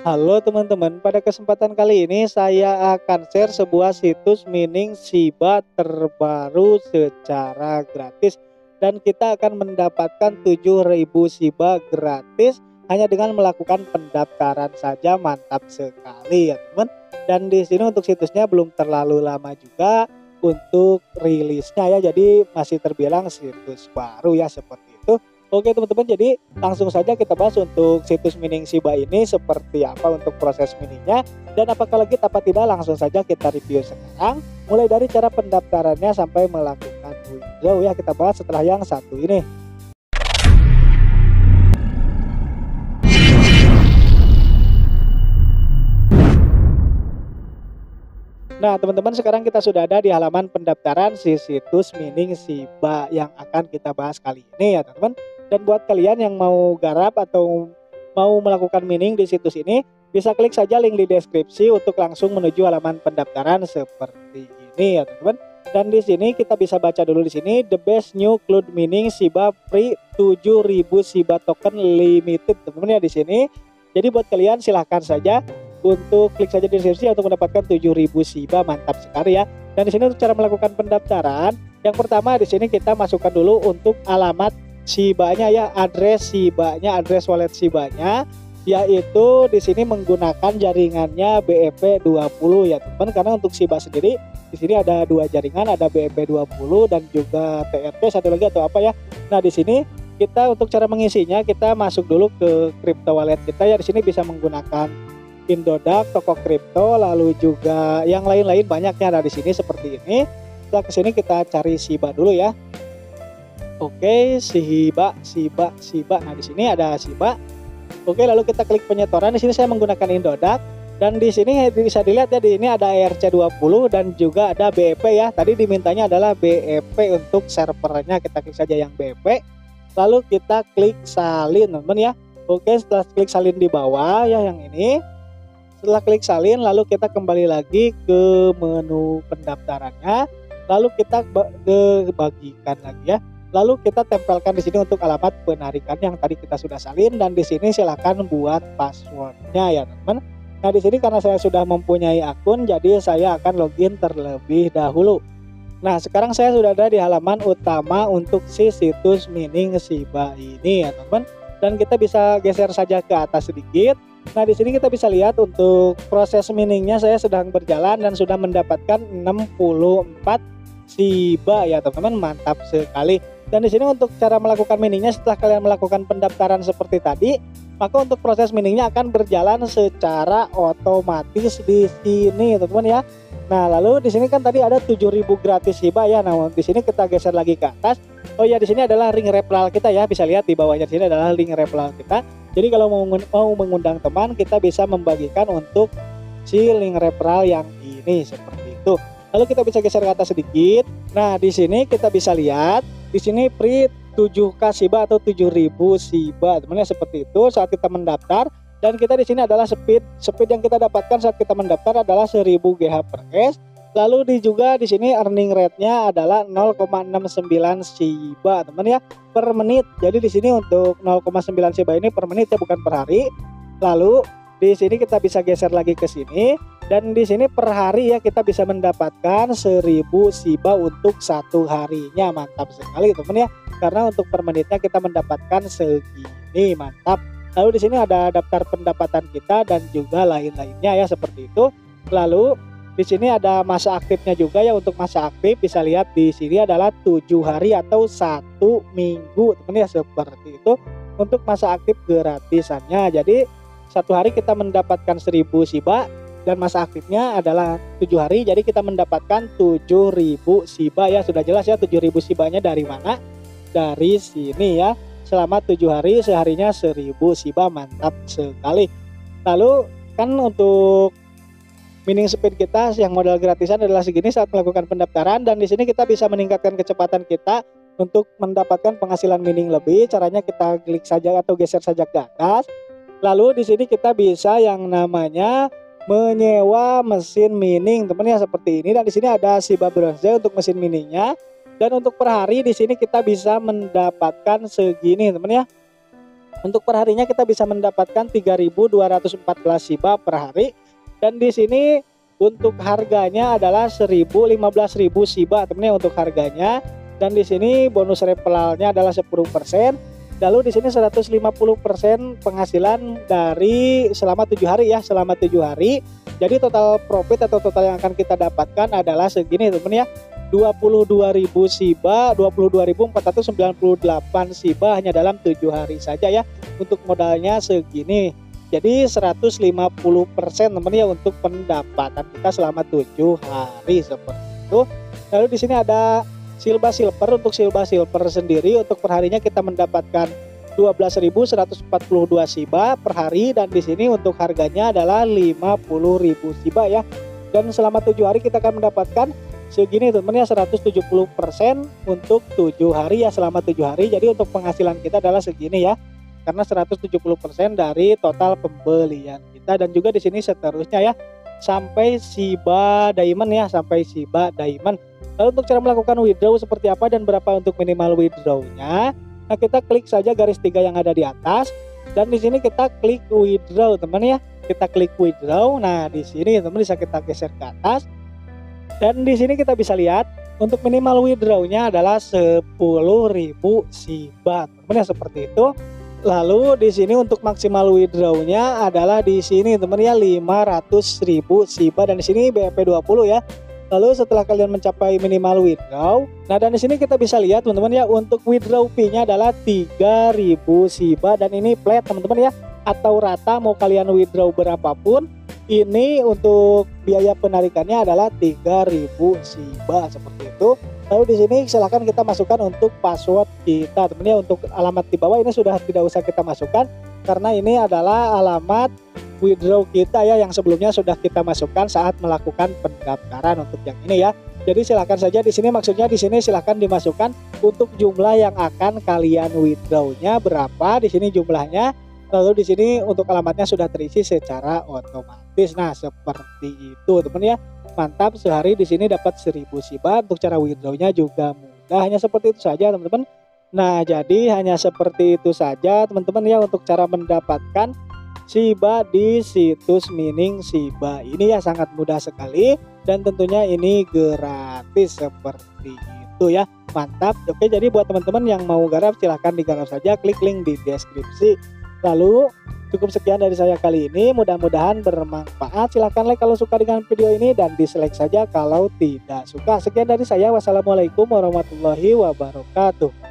Halo teman-teman, pada kesempatan kali ini saya akan share sebuah situs mining Shiba terbaru secara gratis. Dan kita akan mendapatkan 7000 Shiba gratis hanya dengan melakukan pendaftaran saja. Mantap sekali ya teman. Dan di sini untuk situsnya belum terlalu lama juga untuk rilisnya ya. Jadi masih terbilang situs baru ya seperti Oke teman-teman, jadi langsung saja kita bahas untuk situs mining Shiba ini seperti apa untuk proses miningnya. Dan apakah lagi apa tidak langsung saja kita review sekarang. Mulai dari cara pendaftarannya sampai melakukan withdraw ya. Kita bahas setelah yang satu ini. Nah teman-teman sekarang kita sudah ada di halaman pendaftaran si situs mining Shiba yang akan kita bahas kali ini ya teman-teman dan buat kalian yang mau garap atau mau melakukan mining di situs ini, bisa klik saja link di deskripsi untuk langsung menuju halaman pendaftaran seperti ini ya teman-teman. Dan di sini kita bisa baca dulu di sini the best new cloud mining Shiba free 7000 Shiba token limited teman-teman ya di sini. Jadi buat kalian silahkan saja untuk klik saja di deskripsi untuk mendapatkan 7000 Shiba mantap sekali ya. Dan di sini untuk cara melakukan pendaftaran, yang pertama di sini kita masukkan dulu untuk alamat Shibanya ya address Shibanya address wallet Shibanya yaitu di sini menggunakan jaringannya BEP 20 ya teman karena untuk Shiba sendiri di sini ada dua jaringan ada BEP 20 dan juga TRT satu lagi atau apa ya nah di sini kita untuk cara mengisinya kita masuk dulu ke crypto wallet kita ya di sini bisa menggunakan Indodax, toko kripto, lalu juga yang lain-lain banyaknya ada di sini seperti ini. Setelah ke sini kita cari Shiba dulu ya. Oke, Shiba, Shiba, Shiba. Nah, di sini ada Shiba. Oke, lalu kita klik penyetoran. Di sini saya menggunakan Indodax dan di sini bisa dilihat ya di ini ada ERC20 dan juga ada BEP ya. Tadi dimintanya adalah BEP untuk servernya. Kita klik saja yang BEP. Lalu kita klik salin, teman-teman ya. Oke, setelah klik salin di bawah ya yang ini. Setelah klik salin lalu kita kembali lagi ke menu pendaftarannya. Lalu kita bagikan lagi ya Lalu kita tempelkan di sini untuk alamat penarikan yang tadi kita sudah salin dan di sini silahkan buat passwordnya ya teman. Nah di sini karena saya sudah mempunyai akun jadi saya akan login terlebih dahulu. Nah sekarang saya sudah ada di halaman utama untuk si situs mining Shiba ini ya teman. Dan kita bisa geser saja ke atas sedikit. Nah di sini kita bisa lihat untuk proses miningnya saya sedang berjalan dan sudah mendapatkan 64 Shiba ya teman-teman mantap sekali. Dan di sini untuk cara melakukan miningnya setelah kalian melakukan pendaftaran seperti tadi, maka untuk proses miningnya akan berjalan secara otomatis di sini, teman-teman ya. Nah, lalu di sini kan tadi ada 7000 gratis hibah ya. Nah, di sini kita geser lagi ke atas. Oh ya, di sini adalah ring referral kita ya. Bisa lihat di bawahnya di sini adalah link referral kita. Jadi kalau mau mau mengundang teman, kita bisa membagikan untuk si link referral yang ini seperti itu. Lalu kita bisa geser ke atas sedikit. Nah, di sini kita bisa lihat di sini free 7K Shiba atau 7000 Shiba. Teman-teman seperti itu saat kita mendaftar dan kita di sini adalah speed speed yang kita dapatkan saat kita mendaftar adalah 1000 GH per S. Lalu di juga di sini earning rate-nya adalah 0,69 Shiba, teman ya, per menit. Jadi di sini untuk 0,9 Shiba ini per menit ya bukan per hari. Lalu di sini kita bisa geser lagi ke sini dan di sini per hari ya kita bisa mendapatkan 1000 Shiba untuk satu harinya. Mantap sekali teman ya. Karena untuk per menitnya kita mendapatkan segini. Mantap. Lalu di sini ada daftar pendapatan kita dan juga lain-lainnya ya seperti itu. Lalu di sini ada masa aktifnya juga ya untuk masa aktif bisa lihat di sini adalah tujuh hari atau satu minggu teman ya seperti itu untuk masa aktif gratisannya. Jadi satu hari kita mendapatkan 1000 Shiba dan masa aktifnya adalah tujuh hari jadi kita mendapatkan 7000 Shiba ya. Sudah jelas ya 7000 Shibanya dari mana? Dari sini ya. Selama tujuh hari seharinya 1000 Shiba mantap sekali. Lalu kan untuk mining speed kita yang modal gratisan adalah segini saat melakukan pendaftaran. Dan di sini kita bisa meningkatkan kecepatan kita untuk mendapatkan penghasilan mining lebih. Caranya kita klik saja atau geser saja ke atas. Lalu di sini kita bisa yang namanya menyewa mesin mining. Teman ya seperti ini dan di sini ada Shiba bronze untuk mesin miningnya. Dan untuk per hari di sini kita bisa mendapatkan segini teman ya Untuk perharinya kita bisa mendapatkan 3.214 Shiba per hari. Dan di sini untuk harganya adalah 1015.000 Shiba temennya untuk harganya. Dan di sini bonus referralnya adalah 10%. Lalu di sini 150% penghasilan dari selama tujuh hari ya, selama tujuh hari. Jadi total profit atau total yang akan kita dapatkan adalah segini teman ya. 22.000 Shiba, 22.498 Shiba hanya dalam tujuh hari saja ya. Untuk modalnya segini. Jadi 150% teman ya untuk pendapatan kita selama tujuh hari seperti itu. Lalu di sini ada Silva Silver untuk Silva Silver sendiri untuk perharinya kita mendapatkan 12.142 Shiba per hari dan di sini untuk harganya adalah 50.000 Shiba ya. Dan selama tujuh hari kita akan mendapatkan segini teman ya 170% untuk tujuh hari ya selama tujuh hari. Jadi untuk penghasilan kita adalah segini ya. Karena 170% dari total pembelian kita dan juga di sini seterusnya ya sampai Shiba Diamond ya sampai Shiba Diamond Lalu untuk cara melakukan withdraw seperti apa dan berapa untuk minimal withdrawnya? Nah kita klik saja garis tiga yang ada di atas dan di sini kita klik withdraw teman ya. Kita klik withdraw. Nah di sini teman bisa kita geser ke atas dan di sini kita bisa lihat untuk minimal withdrawnya adalah 10.000 SIBA teman ya seperti itu. Lalu di sini untuk maksimal withdrawnya adalah di sini teman ya 500.000 SIBA dan di sini BEP 20 ya. Lalu setelah kalian mencapai minimal withdraw, nah dan di sini kita bisa lihat teman-teman ya untuk withdraw fee-nya adalah 3000 SIBA dan ini flat teman-teman ya atau rata mau kalian withdraw berapapun ini untuk biaya penarikannya adalah 3000 SIBA seperti itu. Lalu di sini silahkan kita masukkan untuk password kita teman ya untuk alamat di bawah ini sudah tidak usah kita masukkan karena ini adalah alamat withdraw kita ya yang sebelumnya sudah kita masukkan saat melakukan pendaftaran untuk yang ini ya. Jadi silahkan saja di sini maksudnya di sini silahkan dimasukkan untuk jumlah yang akan kalian withdrawnya berapa di sini jumlahnya. Lalu di sini untuk alamatnya sudah terisi secara otomatis. Nah seperti itu teman ya. Mantap sehari di sini dapat 1000 siba untuk cara withdrawnya juga mudah. Hanya seperti itu saja teman-teman. Nah jadi hanya seperti itu saja teman-teman ya untuk cara mendapatkan Shiba di situs mining Shiba. Ini ya sangat mudah sekali dan tentunya ini gratis seperti itu ya. Mantap. Oke jadi buat teman-teman yang mau garap silahkan digarap saja. Klik link di deskripsi. Lalu cukup sekian dari saya kali ini. Mudah-mudahan bermanfaat. Silahkan like kalau suka dengan video ini dan dislike saja kalau tidak suka. Sekian dari saya. Wassalamualaikum warahmatullahi wabarakatuh